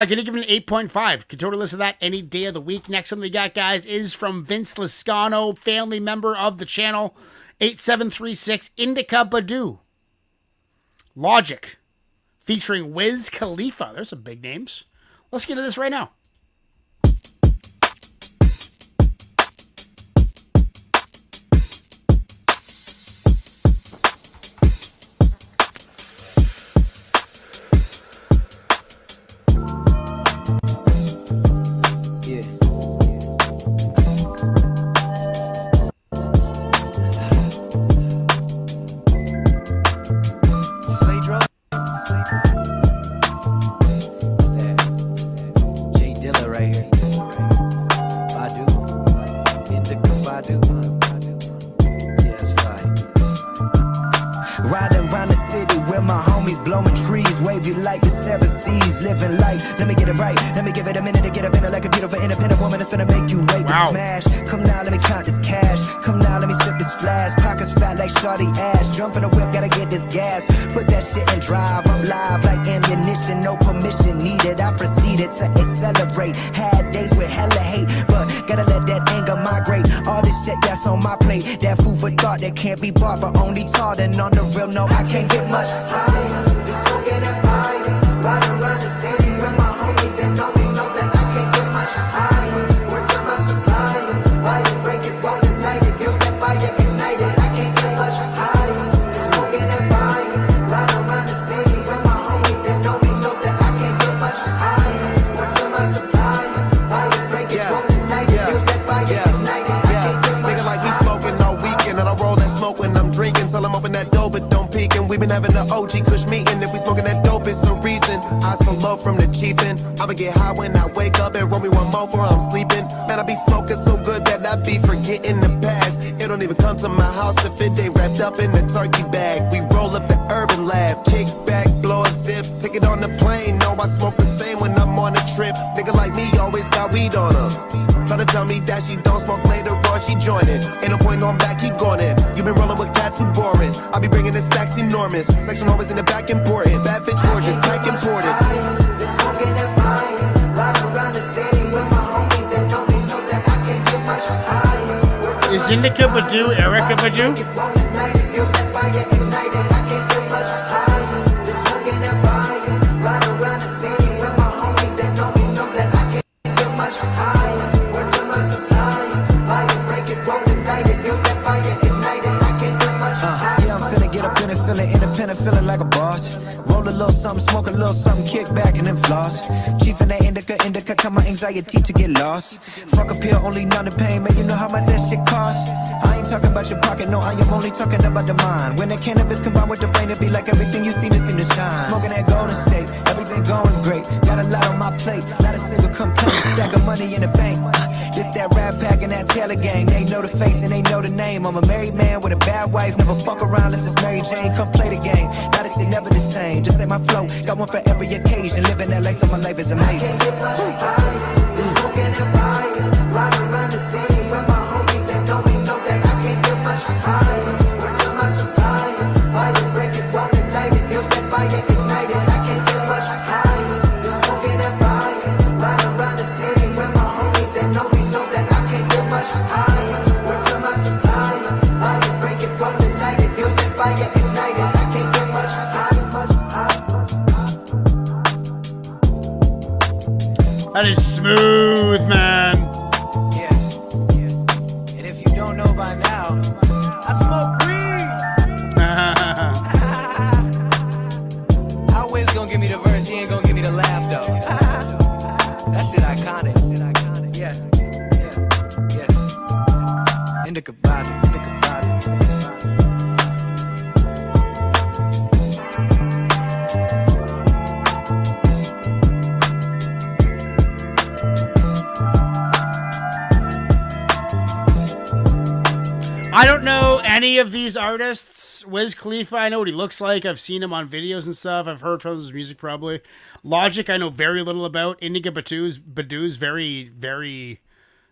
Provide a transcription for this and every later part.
I'm Gonna give it an 8.5. Can totally listen to that any day of the week. Next one we got, guys, is from Vince Lascano, family member of the channel, 8736 Indica Badu. Logic, featuring Wiz Khalifa. There's some big names. Let's get to this right now. right here. Badu, Indica Badu. Fine. Riding around the city with my homies, blowing trees, wavy like the seven seas, living life. Let me get it right. Let me give it a minute to get up in it like a beautiful independent woman that's gonna make you wait. Wow. Smash. Come now, let me count this cash. Come now, let me sip like shorty ass. Jumping the whip, gotta get this gas. Put that shit in drive. I'm live like ammunition, no permission needed. I proceeded to accelerate. Had days with hella hate, but gotta let that anger migrate. All this shit that's on my plate, that food for thought that can't be bought, but only taught. And on the real, no, I can't get much higher. Just smoking and fire, bottom line. smoking, I'm drinking till I'm open that door, but don't peek. And we been having an OG Kush meeting. If we smoking that dope, it's a reason. I so love from the chiefin'. I'ma get high when I wake up and roll me one more for I'm sleeping. Man, I be smoking so good that I be forgetting the past. It don't even come to my house if it ain't wrapped up in a turkey bag. We roll up the urban lab, kick back, blow a zip, take it on the plane. No, I smoke the same when I'm on a trip. Nigga like me always got weed on him. Try to tell me that she don't smoke later on, she joining. Ain't no point on back, keep performance. Section always in the back important. Bad bitch gorgeous, back and the I. Is Indica Badu Erykah Badu? little something, smoke a little something, kick back and then floss. Chief in the indica, indica, cut my anxiety to get lost. Fuck a pill, only numb the pain, man, you know how much that shit cost. I ain't talking about your pocket, no, I am only talking about the mind. When the cannabis combined with the brain, it be like everything you seen is in the shine. Smoking that golden state, everything going great. Got a lot on my plate, not a single complaint. Stack of money in the bank. This that RattPack and that Taylor gang. They know the face and they know the name. I'm a married man with a bad wife. Never fuck around unless it's Mary Jane. Come play the game for every occasion. Living LA, so my life is amazing. That is smooth, man. Yeah. yeah. And if you don't know by now, I smoke weed. How is gonna give me the verse? He ain't gonna give me the laugh though. that shit iconic. Shit iconic. Yeah. Yeah. Yeah. Indica bodies. I don't know any of these artists. Wiz Khalifa, I know what he looks like. I've seen him on videos and stuff. I've heard from his music probably. Logic, I know very little about. Indica Badu's, Badu's very, very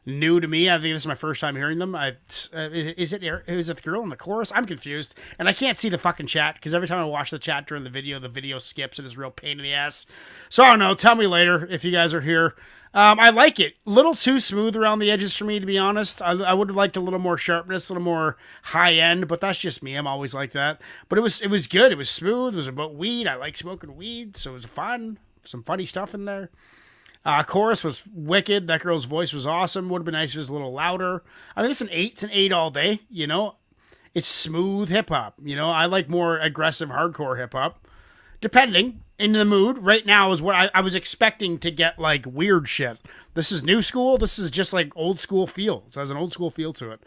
new to me. I think this is my first time hearing them. I uh, is it is it the girl in the chorus? I'm confused, and I can't see the fucking chat because every time I watch the chat during the video, the video skips and it's real pain in the ass. So I don't know. Tell me later if you guys are here. Um, I like it. A little too smooth around the edges for me, to be honest. I, I would have liked a little more sharpness, a little more high end, but that's just me. I'm always like that. But it was it was good. It was smooth. It was about weed. I like smoking weed, so it was fun. Some funny stuff in there. Uh, chorus was wicked. That girl's voice was awesome. Would have been nice if it was a little louder. I mean, it's an eight. It's an eight all day. You know, it's smooth hip hop. You know, I like more aggressive hardcore hip hop, depending in the mood. Right now is what I, I was expecting to get like weird shit. This is new school. This is just like old school feel. It has an old school feel to it.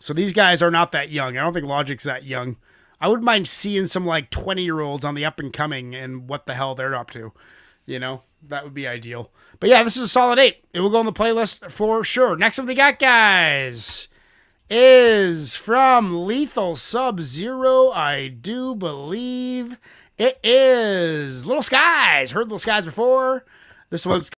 So these guys are not that young. I don't think Logic's that young. I wouldn't mind seeing some like 20 year olds on the up and coming and what the hell they're up to. You know, that would be ideal. But yeah, this is a solid eight. It will go on the playlist for sure. Next one we got, guys, is from Lethal Sub Zero. I do believe it is Little Skies. Heard Little Skies before. This was